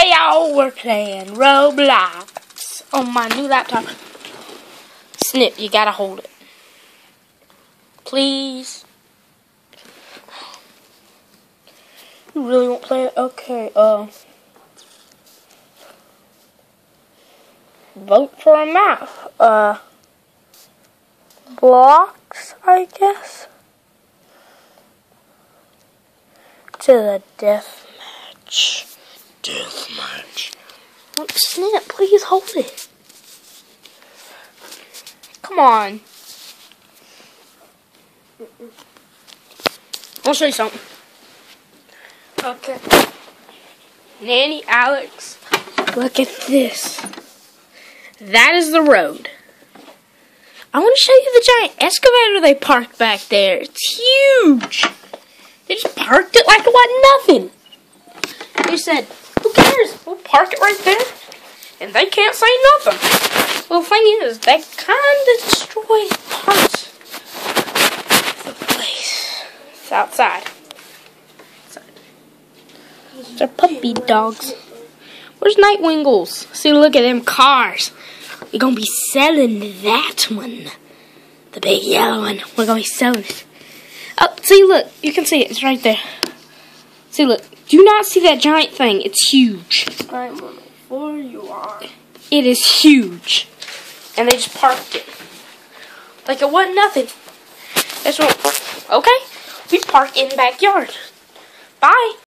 Hey y'all, we're playing Roblox on my new laptop. Snip, you gotta hold it. Please. You really won't play it? Okay, uh. Vote for a map. Uh. Blocks, I guess. To the death match. Death match. Look, Snap, please hold it. Come on. I'll show you something. Okay. Nanny, Alex, look at this. That is the road. I want to show you the giant excavator they parked back there. It's huge. They just parked it like it wasn't nothing. They said, We'll park it right there. And they can't say nothing. Well, the thing is, they kind of destroyed parts of the place. It's outside. They're puppy dogs. Where's Nightwingles? See, look at them cars. We're gonna be selling that one. The big yellow one. We're gonna be selling it. Oh, see, look. You can see it. It's right there. See, look. Do you not see that giant thing? It's huge. You are. It is huge. And they just parked it. Like it wasn't nothing. That's what. Okay. We park in the backyard. Bye.